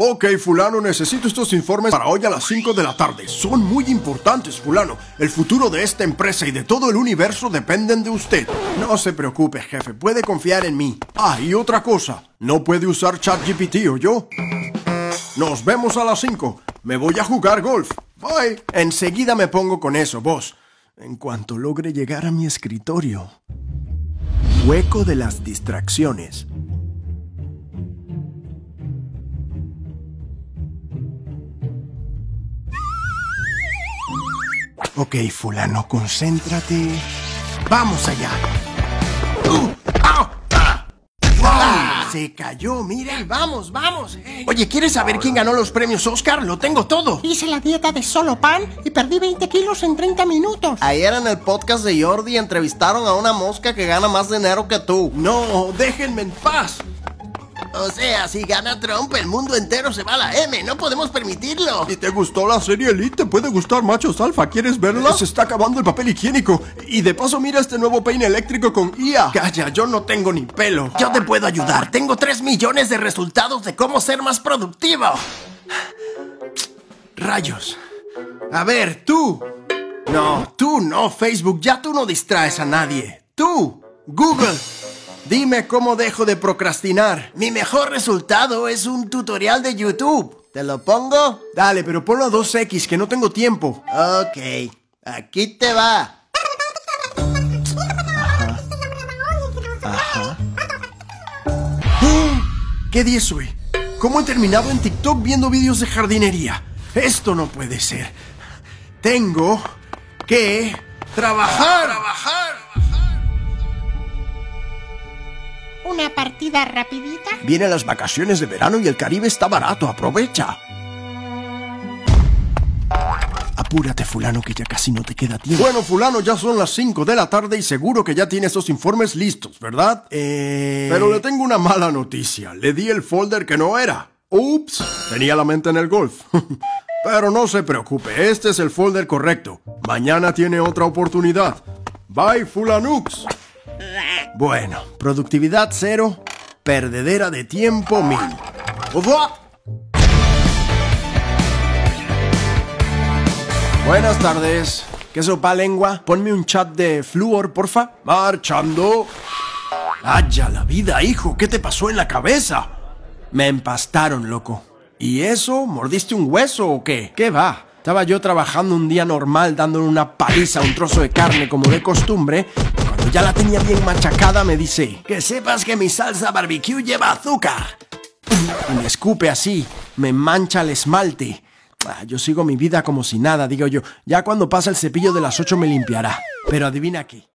Ok, fulano, necesito estos informes para hoy a las 5 de la tarde. Son muy importantes, fulano. El futuro de esta empresa y de todo el universo dependen de usted. No se preocupe, jefe, puede confiar en mí. Ah, y otra cosa, no puede usar ChatGPT o yo. Nos vemos a las 5. Me voy a jugar golf. Bye. Enseguida me pongo con eso, vos. En cuanto logre llegar a mi escritorio. Hueco de las distracciones. Ok, fulano, concéntrate. Vamos allá. Uh, ¡Ah! Se cayó, mira. Vamos, vamos. Oye, ¿quieres saber quién ganó los premios Oscar? Lo tengo todo. Hice la dieta de solo pan y perdí 20 kilos en 30 minutos. Ayer en el podcast de Jordi entrevistaron a una mosca que gana más dinero que tú. No, déjenme en paz. O sea, si gana Trump, el mundo entero se va a la M. No podemos permitirlo. Si te gustó la serie Elite, te puede gustar Machos Alfa. ¿Quieres verla? Se está acabando el papel higiénico. Y de paso, mira este nuevo peine eléctrico con IA. Calla, yo no tengo ni pelo. Yo te puedo ayudar. Tengo 3 millones de resultados de cómo ser más productivo. Rayos. A ver, tú. No, tú no, Facebook. Ya tú no distraes a nadie. Tú, Google. Dime cómo dejo de procrastinar. Mi mejor resultado es un tutorial de YouTube. ¿Te lo pongo? Dale, pero ponlo a 2X, que no tengo tiempo. Ok, aquí te va. Ajá. ¡Ah! ¿Qué día es hoy? ¿Cómo he terminado en TikTok viendo vídeos de jardinería? Esto no puede ser. Tengo que trabajar. Trabajar. Una partida rapidita. Vienen las vacaciones de verano y el Caribe está barato. Aprovecha. Apúrate, fulano, que ya casi no te queda tiempo. Bueno, fulano, ya son las 5 de la tarde y seguro que ya tiene estos informes listos, ¿verdad? Eh... Pero le tengo una mala noticia. Le di el folder que no era. Ups, tenía la mente en el golf. Pero no se preocupe, este es el folder correcto. Mañana tiene otra oportunidad. Bye, fulanux. Bueno, productividad cero, perdedera de tiempo mil. Buenas tardes. ¿Qué sopa lengua? Ponme un chat de Fluor, porfa. Marchando. ¡Haya la vida, hijo! ¿Qué te pasó en la cabeza? Me empastaron, loco. ¿Y eso? ¿Mordiste un hueso o qué? ¿Qué va? Estaba yo trabajando un día normal dándole una paliza a un trozo de carne como de costumbre. Ya la tenía bien machacada me dice, que sepas que mi salsa barbecue lleva azúcar. Y me escupe así, me mancha el esmalte. Ah, yo sigo mi vida como si nada, digo yo. Ya cuando pasa el cepillo de las 8 me limpiará. Pero adivina qué.